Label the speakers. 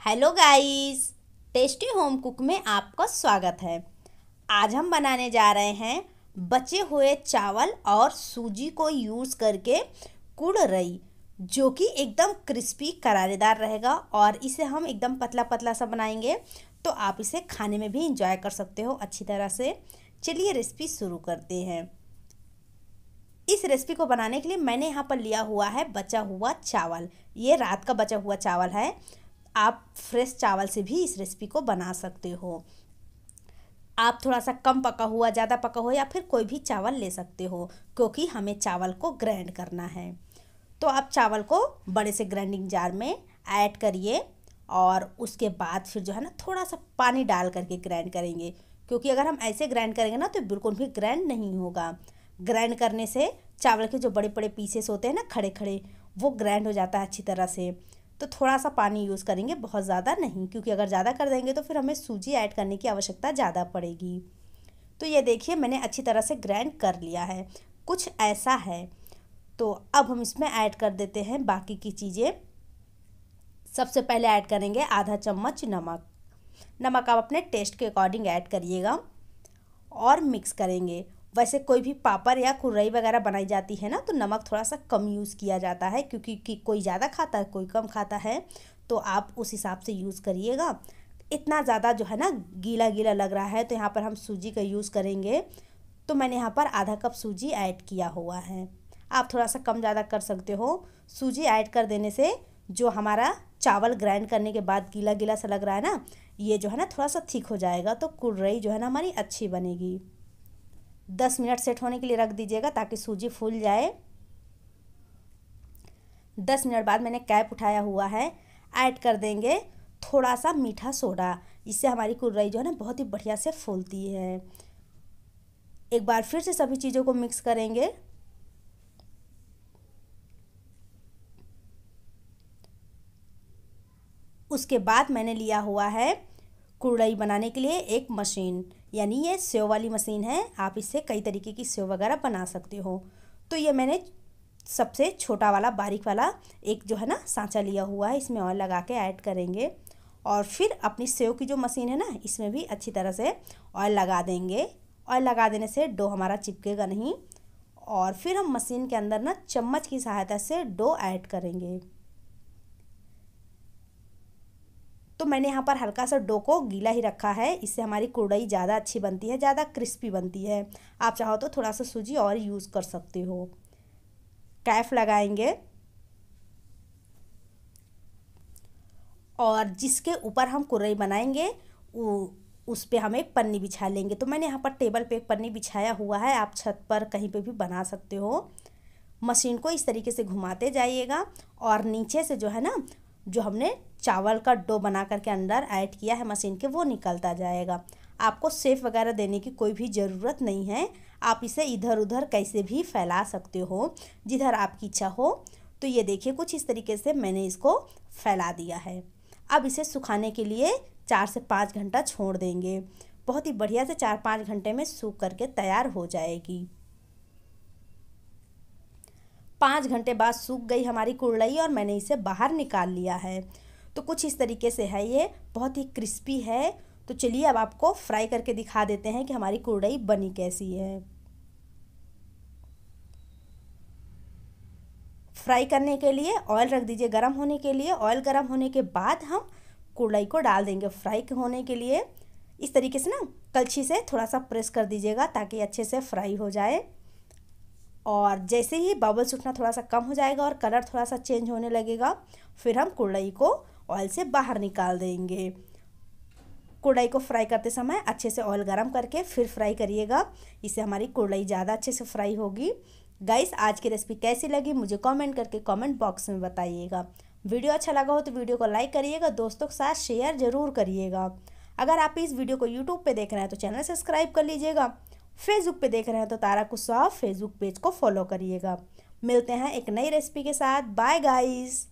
Speaker 1: Hello guys, tasty home cook में आपका स्वागत है। आज हम बनाने जा रहे हैं बचे हुए चावल और सूजी को यूज़ करके कुड़ रई, जो कि एकदम क्रिस्पी करारेदार रहेगा और इसे हम एकदम पतला पतला सा बनाएँगे। तो आप इसे खाने में भी इंजॉय कर सकते हो अच्छी तरह से। चलिए रेसिपी शुरू करते हैं। इस रेसिपी को बनाने के लिए मैंने यहाँ पर लिया हुआ है बचा हुआ चावल। ये रात का बचा हुआ चावल है। आप फ्रेश चावल से भी इस रेसिपी को बना सकते हो। आप थोड़ा सा कम पका हुआ, ज़्यादा पका हुआ या फिर कोई भी चावल ले सकते हो, क्योंकि हमें चावल को ग्राइंड करना है। तो आप चावल को बड़े से ग्राइंडिंग जार में ऐड करिए और उसके बाद फिर जो है ना, थोड़ा सा पानी डाल करके ग्राइंड करेंगे। क्योंकि अगर हम ऐसे ग्राइंड करेंगे ना तो बिल्कुल भी ग्राइंड नहीं होगा। ग्राइंड करने से चावल के जो बड़े बड़े पीसेस होते हैं ना खड़े खड़े वो ग्राइंड हो जाता है अच्छी तरह से। तो थोड़ा सा पानी यूज़ करेंगे, बहुत ज़्यादा नहीं, क्योंकि अगर ज़्यादा कर देंगे तो फिर हमें सूजी ऐड करने की आवश्यकता ज़्यादा पड़ेगी। तो ये देखिए, मैंने अच्छी तरह से ग्राइंड कर लिया है। कुछ ऐसा है। तो अब हम इसमें ऐड कर देते हैं बाकी की चीज़ें। सबसे पहले ऐड करेंगे आधा चम्मच नमक। नमक आप अपने टेस्ट के अकॉर्डिंग ऐड करिएगा और मिक्स करेंगे। वैसे कोई भी पापड़ या कुर्रई वगैरह बनाई जाती है ना तो नमक थोड़ा सा कम यूज़ किया जाता है, क्योंकि कि कोई ज़्यादा खाता है, कोई कम खाता है तो आप उस हिसाब से यूज़ करिएगा। इतना ज़्यादा जो है ना गीला गीला लग रहा है तो यहाँ पर हम सूजी का यूज़ करेंगे। तो मैंने यहाँ पर आधा कप सूजी ऐड किया हुआ है। आप थोड़ा सा कम ज़्यादा कर सकते हो। सूजी ऐड कर देने से जो हमारा चावल ग्राइंड करने के बाद गीला गीला सा लग रहा है ना, ये जो है ना, थोड़ा सा ठीक हो जाएगा तो कुर्रई जो है ना, हमारी अच्छी बनेगी। दस मिनट सेट होने के लिए रख दीजिएगा ताकि सूजी फूल जाए। दस मिनट बाद मैंने कैप उठाया हुआ है। ऐड कर देंगे थोड़ा सा मीठा सोडा। इससे हमारी कुर्रई जो है ना बहुत ही बढ़िया से फूलती है। एक बार फिर से सभी चीज़ों को मिक्स करेंगे। उसके बाद मैंने लिया हुआ है कुरड़ई बनाने के लिए एक मशीन। यानी ये सेव वाली मशीन है, आप इससे कई तरीके की सेव वगैरह बना सकते हो। तो ये मैंने सबसे छोटा वाला, बारीक वाला, एक जो है ना, सांचा लिया हुआ है, इसमें ऑयल लगा के ऐड करेंगे। और फिर अपनी सेव की जो मशीन है ना, इसमें भी अच्छी तरह से ऑयल लगा देंगे। ऑयल लगा देने से डो हमारा चिपकेगा नहीं। और फिर हम मशीन के अंदर ना, चम्मच की सहायता से डो ऐड करेंगे। तो मैंने यहाँ पर हल्का सा डो को गीला ही रखा है। इससे हमारी कुड़ई ज़्यादा अच्छी बनती है, ज़्यादा क्रिस्पी बनती है। आप चाहो तो थोड़ा सा सूजी और यूज़ कर सकते हो। कैफ लगाएँगे। और जिसके ऊपर हम कुरई बनाएँगे उस पर हम एक पन्नी बिछा लेंगे। तो मैंने यहाँ पर टेबल पे एक पन्नी बिछाया हुआ है। आप छत पर कहीं पे भी बना सकते हो। मशीन को इस तरीके से घुमाते जाइएगा। और नीचे से जो है ना, जो हमने चावल का डो बना करके अंदर ऐड किया है मशीन के, वो निकलता जाएगा। आपको सेफ़ वगैरह देने की कोई भी ज़रूरत नहीं है। आप इसे इधर उधर कैसे भी फैला सकते हो, जिधर आपकी इच्छा हो। तो ये देखिए, कुछ इस तरीके से मैंने इसको फैला दिया है। अब इसे सुखाने के लिए चार से पाँच घंटा छोड़ देंगे। बहुत ही बढ़िया से चार पाँच घंटे में सूख करके तैयार हो जाएगी। पाँच घंटे बाद सूख गई हमारी कुड़ई और मैंने इसे बाहर निकाल लिया है। तो कुछ इस तरीके से है ये, बहुत ही क्रिस्पी है। तो चलिए अब आपको फ्राई करके दिखा देते हैं कि हमारी कुड़ई बनी कैसी है। फ्राई करने के लिए ऑयल रख दीजिए गर्म होने के लिए। ऑयल गर्म होने के बाद हम कुड़ई को डाल देंगे फ्राई होने के लिए। इस तरीके से ना कलछी से थोड़ा सा प्रेस कर दीजिएगा ताकि अच्छे से फ्राई हो जाए। और जैसे ही बबल्स उठना थोड़ा सा कम हो जाएगा और कलर थोड़ा सा चेंज होने लगेगा, फिर हम कुड़ई को ऑयल से बाहर निकाल देंगे। कुड़ई को फ्राई करते समय अच्छे से ऑयल गरम करके फिर फ्राई करिएगा। इससे हमारी कुड़ई ज़्यादा अच्छे से फ्राई होगी। गाइस आज की रेसिपी कैसी लगी? मुझे कमेंट करके कमेंट बॉक्स में बताइएगा। वीडियो अच्छा लगा हो तो वीडियो को लाइक करिएगा, दोस्तों के साथ शेयर ज़रूर करिएगा। अगर आप इस वीडियो को यूट्यूब पे देख रहे हैं तो चैनल सब्सक्राइब कर लीजिएगा। फेसबुक पे देख रहे हैं तो तारा कुशवाहा फेसबुक पेज को फॉलो करिएगा। मिलते हैं एक नई रेसिपी के साथ। Bye guys